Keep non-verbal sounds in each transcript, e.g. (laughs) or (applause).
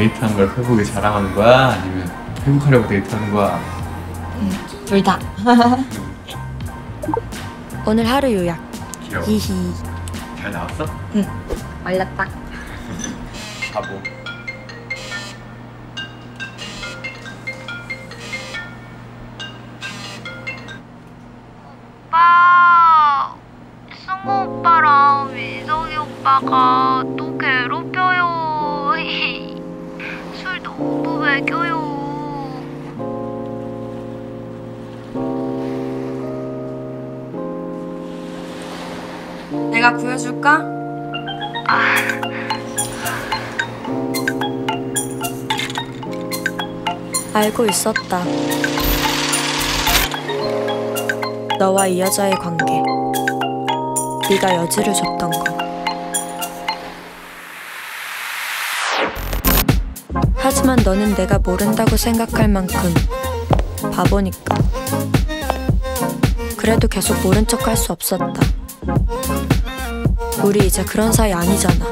데이트한 걸 페북에 자랑하는 거야? 아니면 회복하려고 데이트하는 거야? 둘 다. (laughs) 오늘 하루 요약. 귀여워. 히히. 잘 나왔어? 말렸다. (laughs) 바보. 오빠, 승우 오빠랑 민석이 오빠가 술 너무 먹여요. 내가 구해줄까? 알고 있었다. 너와 이 여자의 관계. 네가 여지를 줬던 거. 하지만 너는 내가 모른다고 생각할 만큼 바보니까. 그래도 계속 모른 척 할 수 없었다. 우리 이제 그런 사이 아니잖아.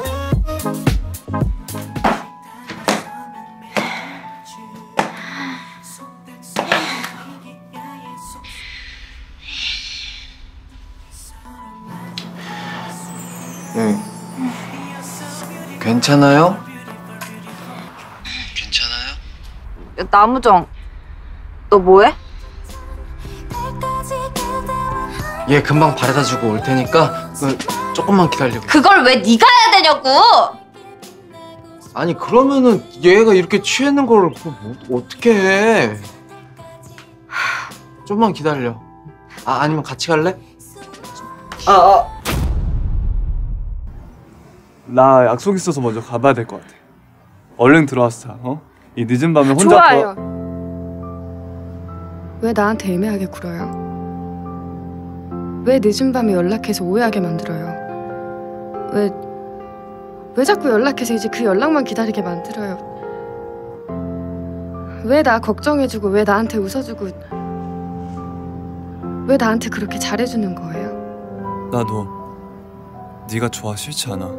괜찮아요? 야, 나무정, 너 뭐해? 얘 금방 바래다 주고 올 테니까 그, 조금만 기다려. 그걸 왜 네가 해야 되냐고! 아니 그러면은 얘가 이렇게 취했는 걸 그 뭐, 어떻게 해? 하, 좀만 기다려. 아 아니면 같이 갈래? 아, 아. 나 약속 있어서 먼저 가봐야 될 것 같아. 얼른 들어왔어. 어? 이 늦은 밤에 혼자 좋아요. 왜 나한테 애매하게 굴어요? 왜 늦은 밤에 연락해서 오해하게 만들어요? 왜, 왜 자꾸 연락해서 이제 그 연락만 기다리게 만들어요? 왜 나 걱정해주고, 왜 나한테 웃어주고, 왜 나한테 그렇게 잘해주는 거예요? 나도 네가 좋아 싫지 않아.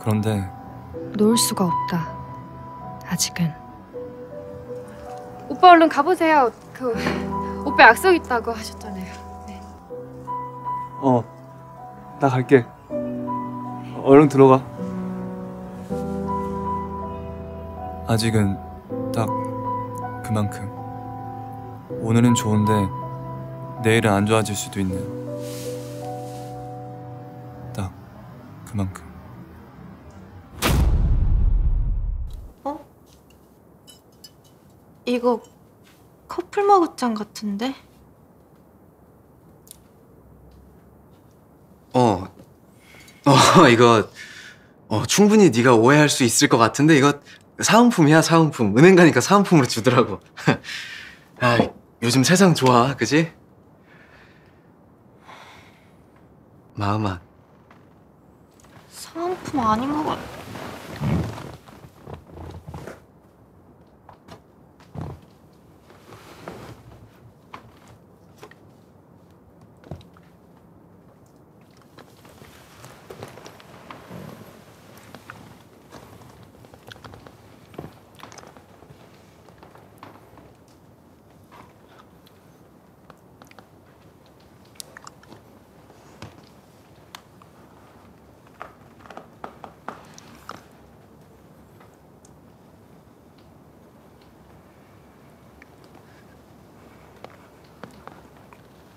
그런데 놓을 수가 없다. 아직은. 오빠 얼른 가보세요. 그 오빠 약속 있다고 하셨잖아요. 어, 나 갈게. 얼른 들어가. 아직은 딱 그만큼. 오늘은 좋은데 내일은 안 좋아질 수도 있는. 딱 그만큼. 이거 커플 머그잔 같은데? 어, 어 (laughs) 이거 어, 충분히 네가 오해할 수 있을 것 같은데 이거 사은품이야 사은품. 은행 가니까 사은품으로 주더라고. (laughs) 아 요즘 세상 좋아, 그지? 마음아, 사은품 아닌 것 같아.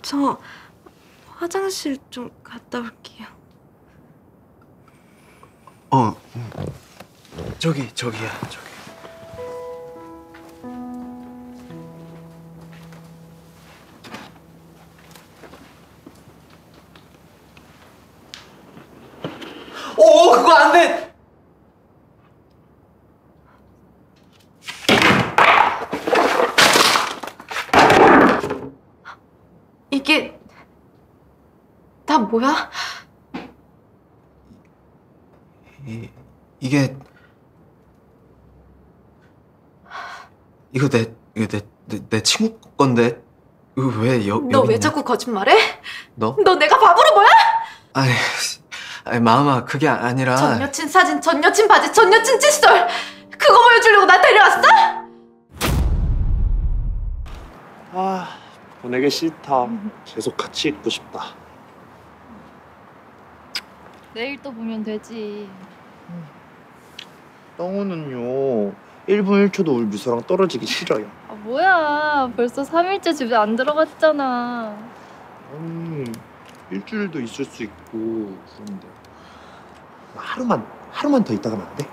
저 화장실 좀 갔다 올게요. 어, 음. 저기 저기야 저기. 이게 다 뭐야? 이, 이게 이거 내 이거 내 내 내 친구 건데 이거 왜 여? 너 여기 왜 있냐? 자꾸 거짓말해? 너? 너 내가 바보로 뭐야? 아니 아니 마음아 그게 아니라 전 여친 사진, 전 여친 바지, 전 여친 칫솔 그거 보여주려고 나 데려왔어? 아 보내기 싫다. 계속 같이 있고 싶다. 내일 또 보면 되지. 덩우는요 1분 1초도 우리 미소랑 떨어지기 싫어요. 아 뭐야? 벌써 3일째 집에 안 들어갔잖아. 아니 일주일도 있을 수 있고 그런데 하루만 하루만 더 있다 가면 안 돼?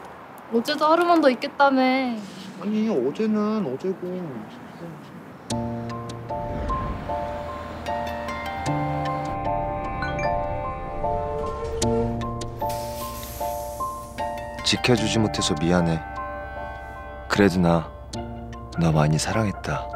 어제도 하루만 더 있겠다며. 아니 어제는 어제고 지켜주지 못해서 미안해. 그래도 나, 너 많이 사랑했다.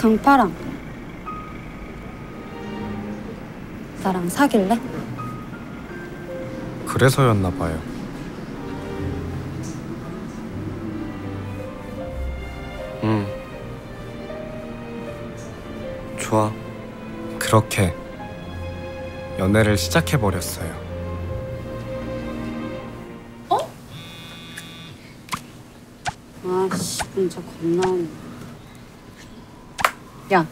강파랑 나랑 사귈래? 그래서였나 봐요. 응. 좋아. 그렇게 연애를 시작해 버렸어요. 아씨 진짜 겁나 야,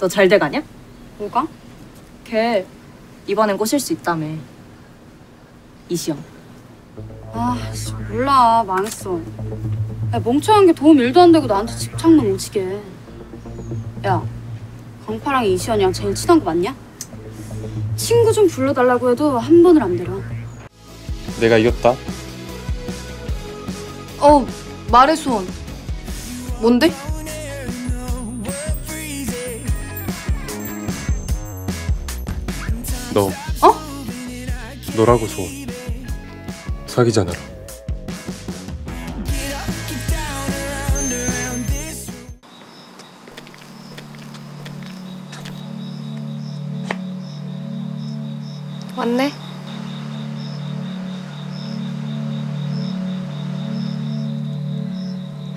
너 잘 돼가냐? 뭐가? 걔 이번엔 꼬실 수 있다며 이시영 아 씨 몰라 망했어 야 멍청한 게 도움 일도 안 되고 나한테 집착만 오지게 야 강파랑 이시연이랑 제일 친한 거 맞냐? 친구 좀 불러달라고 해도 한 번을 안 들어 내가 이겼다. 어, 말해 수원. 뭔데? 너. 어? 너라고 소. 사귀잖아. 왔네.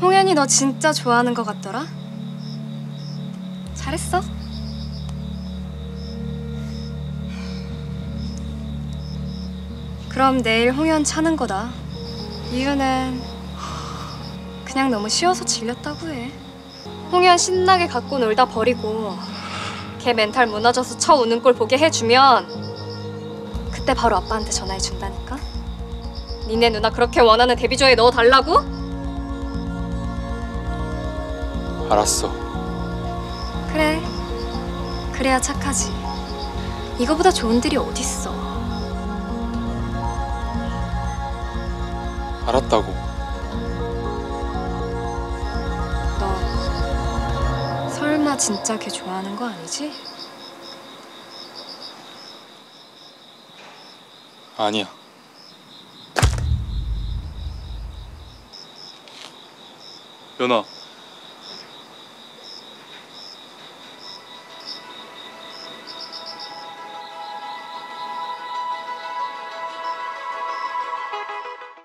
홍현이 너 진짜 좋아하는 것 같더라. 잘했어. 그럼 내일 홍현 차는 거다. 이유는 그냥 너무 쉬워서 질렸다고 해. 홍현 신나게 갖고 놀다 버리고 걔 멘탈 무너져서 쳐 우는 꼴 보게 해주면 그때 바로 아빠한테 전화해 준다니까. 니네 누나 그렇게 원하는 데뷔조에 넣어 달라고? 알았어. 그래. 그래야 착하지. 이거보다 좋은 들이 어딨어. 알았다고. 너 설마 진짜 걔 좋아하는 거 아니지? 아니야. 연아,